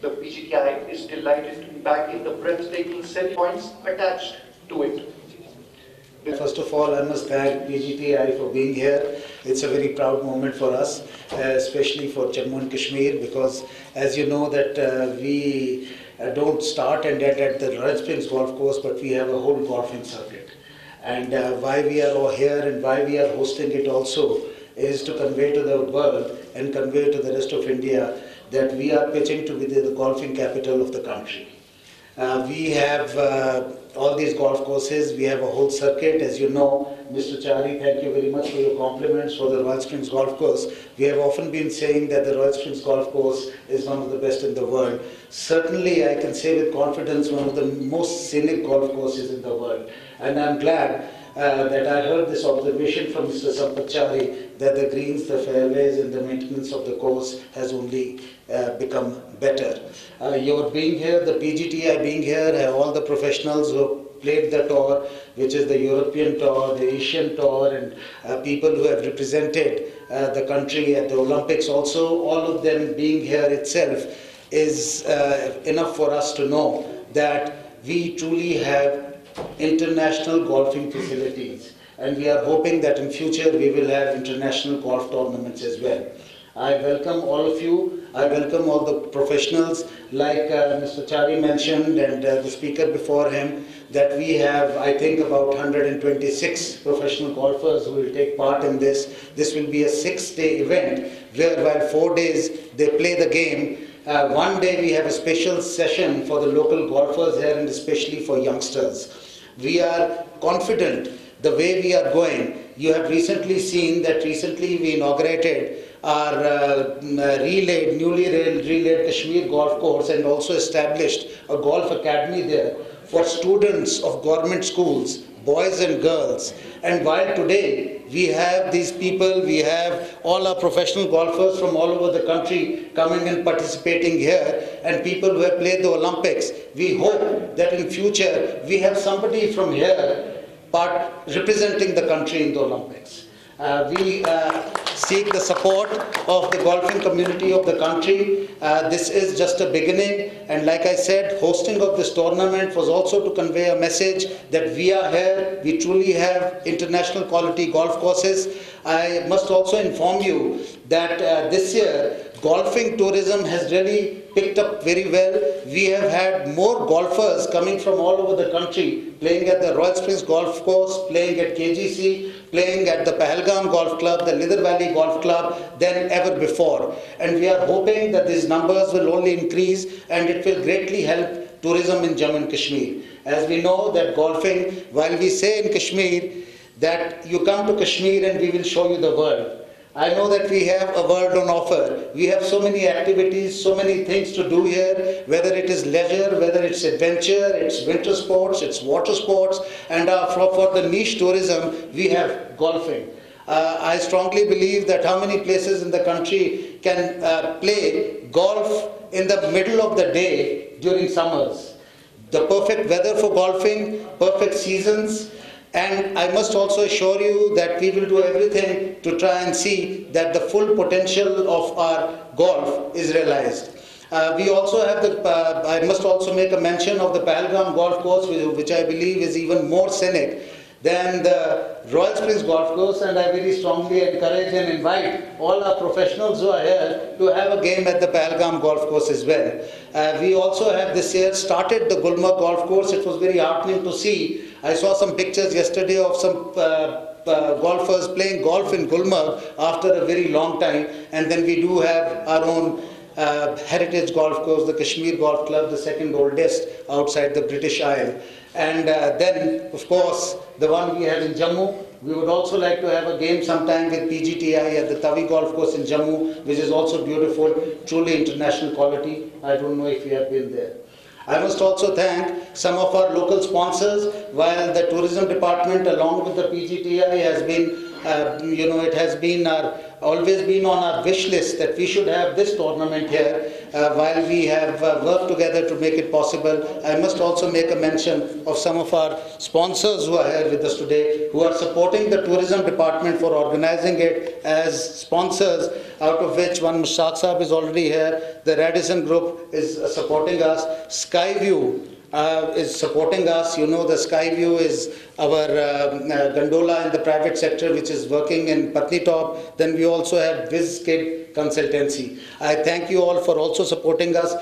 the PGTI is delighted to be back in the breathtaking set points attached to it. First of all, I must thank PGTI for being here. It's a very proud moment for us, uh, especially for Jammu and Kashmir, because as you know that uh, we uh, don't start and end at the Royal Springs Golf Course, but we have a whole golfing circuit. And uh, why we are all here and why we are hosting it also is to convey to the world and convey to the rest of India that we are pitching to be the golfing capital of the country. Uh, we have uh, all these golf courses. We have a whole circuit. As you know, Mr. Chari, thank you very much for your compliments for the Royal Springs Golf Course. We have often been saying that the Royal Springs Golf Course is one of the best in the world. Certainly, I can say with confidence, one of the most scenic golf courses in the world. And I'm glad uh, that I heard this observation from Mr. Sampachari that the greens, the fairways, and the maintenance of the course has only uh, become better. Uh, your being here, the PGTI being here, all the professionals who played the tour, which is the European tour, the Asian tour, and uh, people who have represented uh, the country at the Olympics also, all of them being here itself is uh, enough for us to know that we truly have international golfing facilities. And we are hoping that in future we will have international golf tournaments as well. I welcome all of you. I welcome all the professionals like uh, Mr. Chari mentioned and uh, the speaker before him that we have, I think, about 126 professional golfers who will take part in this. This will be a six-day event where while four days they play the game, uh, one day we have a special session for the local golfers here and especially for youngsters we are confident the way we are going. You have recently seen that recently we inaugurated our uh, relayed, newly relayed Kashmir golf course and also established a golf academy there for students of government schools, boys and girls. And while today we have these people, we have all our professional golfers from all over the country coming and participating here, and people who have played the Olympics. We hope that in future we have somebody from here part representing the country in the Olympics. Uh, we uh, seek the support of the golfing community of the country. Uh, this is just a beginning and like I said, hosting of this tournament was also to convey a message that we are here, we truly have international quality golf courses. I must also inform you that uh, this year golfing tourism has really picked up very well. We have had more golfers coming from all over the country, playing at the Royal Springs Golf Course, playing at KGC, playing at the Pahalgam Golf Club, the Lidar Valley Golf Club than ever before. And we are hoping that these numbers will only increase and it will greatly help tourism in Jammu and Kashmir. As we know that golfing, while we say in Kashmir that you come to Kashmir and we will show you the world, I know that we have a world on offer. We have so many activities, so many things to do here, whether it is leisure, whether it's adventure, it's winter sports, it's water sports, and uh, for, for the niche tourism, we have golfing. Uh, I strongly believe that how many places in the country can uh, play golf in the middle of the day during summers. The perfect weather for golfing, perfect seasons, and I must also assure you that we will do everything to try and see that the full potential of our golf is realized. Uh, we also have the, uh, I must also make a mention of the Pahalgam golf course, which, which I believe is even more scenic than the Royal Springs Golf Course and I very strongly encourage and invite all our professionals who are here to have a game at the Pahalgam Golf Course as well. Uh, we also have this year started the Gulmarg Golf Course. It was very heartening to see. I saw some pictures yesterday of some uh, uh, golfers playing golf in Gulmarg after a very long time and then we do have our own uh, heritage golf course, the Kashmir Golf Club, the second oldest outside the British Isle. And uh, then, of course, the one we have in Jammu. We would also like to have a game sometime with PGTI at the Tawi Golf Course in Jammu, which is also beautiful, truly international quality. I don't know if you have been there. I must also thank some of our local sponsors, while the tourism department along with the PGTI has been, uh, you know, it has been our, always been on our wish list that we should have this tournament here. Uh, while we have uh, worked together to make it possible. I must also make a mention of some of our sponsors who are here with us today, who are supporting the tourism department for organizing it as sponsors, out of which one Mushtaq Saab is already here, the Radisson Group is uh, supporting us, Skyview uh, is supporting us. You know, the Skyview is our um, uh, gondola in the private sector, which is working in Patnitop. Then we also have WizKid Consultancy. I thank you all for also supporting us.